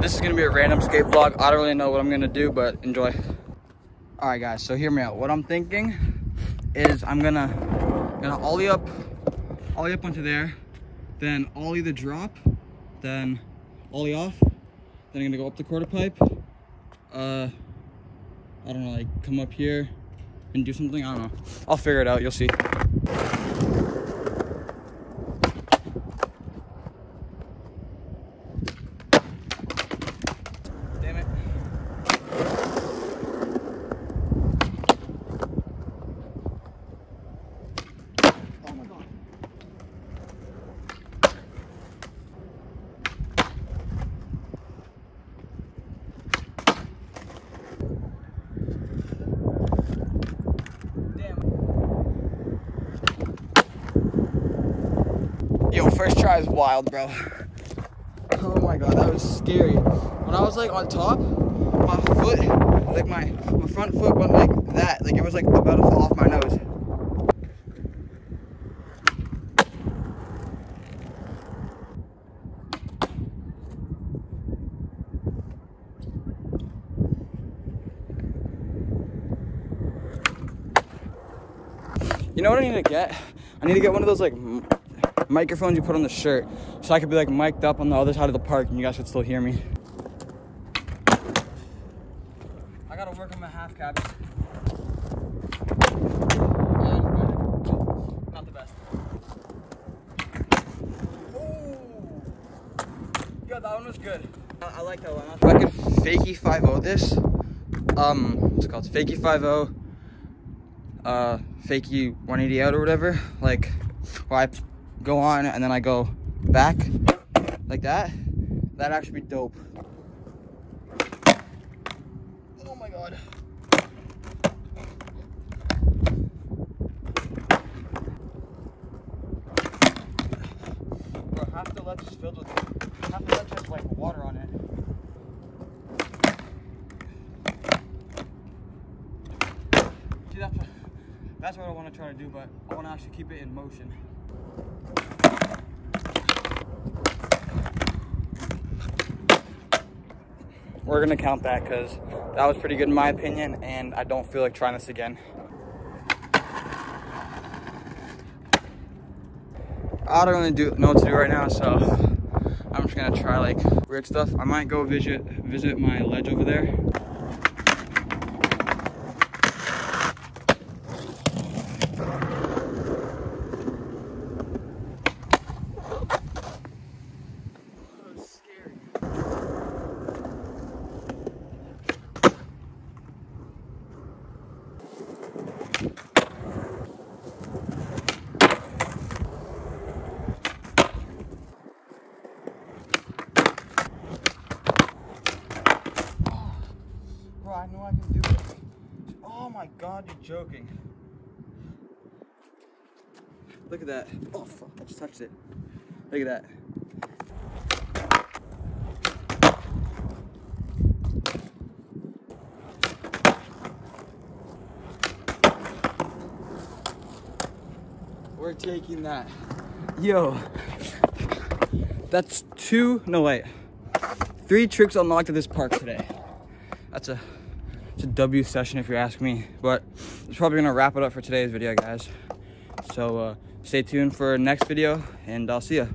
this is gonna be a random skate vlog. I don't really know what I'm gonna do, but enjoy. All right, guys, so hear me out. What I'm thinking is I'm gonna, gonna ollie up, ollie up onto there, then ollie the drop, then ollie off, then I'm gonna go up the quarter pipe, uh, I don't know, like come up here and do something, I don't know. I'll figure it out, you'll see. Damn it. Oh my god. Damn. Yo, first try is wild, bro. Oh my god, that was scary. When I was like on top, my foot, like my, my front foot went like that. Like it was like about to fall off my nose. You know what I need to get? I need to get one of those like microphones you put on the shirt so I could be like mic'd up on the other side of the park and you guys could still hear me. I gotta work on my half cabs. Yeah. Not the best. Yeah, that one was good. I, I like that one. If I could fakey 5 this, um, what's it called? Fakey 5 uh fakey 180 out or whatever like where i go on and then i go back like that that'd actually be dope. Oh my god. Bro, half the ledge is filled with half the ledge has like water on it. See, that's that's what I want to try to do, but I want to actually keep it in motion. We're to count that because that was pretty good in my opinion, and I don't feel like trying this again. I don't really do, know what to do right now, so I'm just to try like weird stuff. I might go visit, visit my ledge over there. I know I can do it. Oh my god, you're joking. Look at that. Oh fuck, I just touched it. Look at that. We're taking that. Yo. That's two, no wait. Three tricks unlocked at this park today. That's a, it's a W session if you ask me. But it's probably gonna wrap it up for today's video, guys. So uh, stay tuned for next video and I'll see ya.